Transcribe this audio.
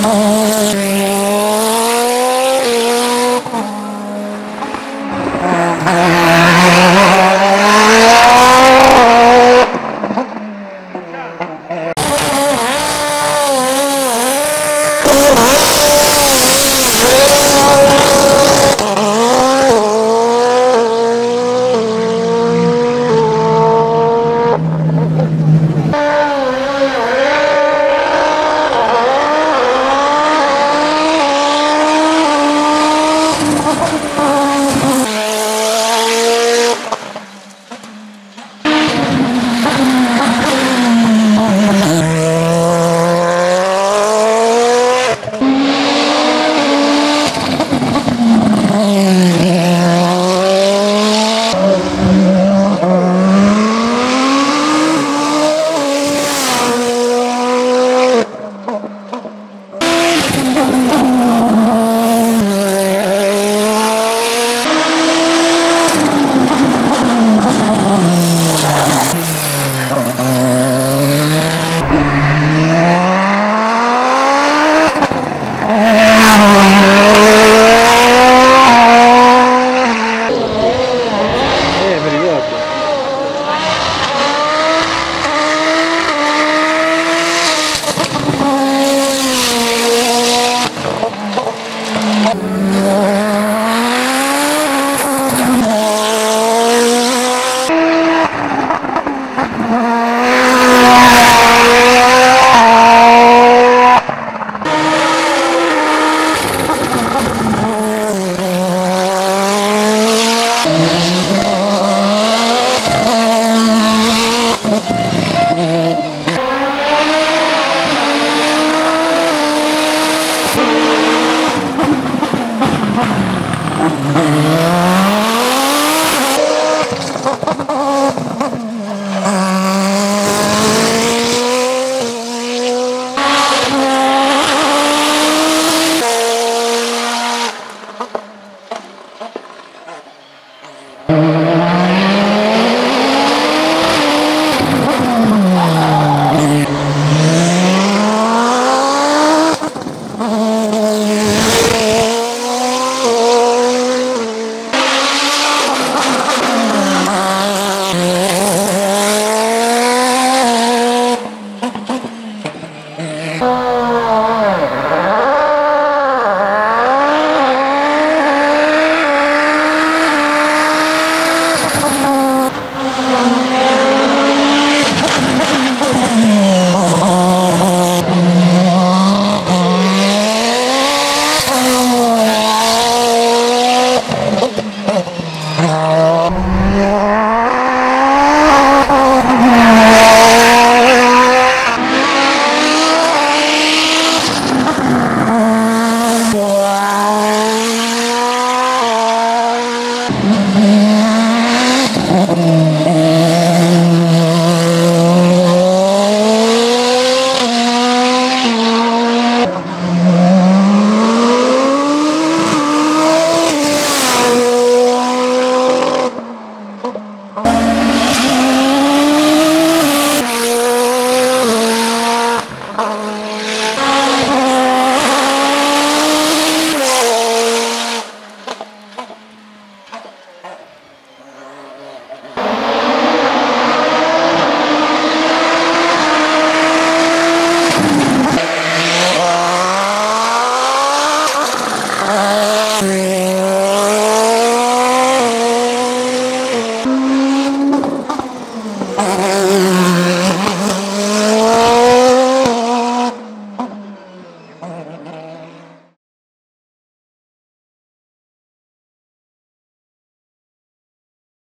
Oh. Oh,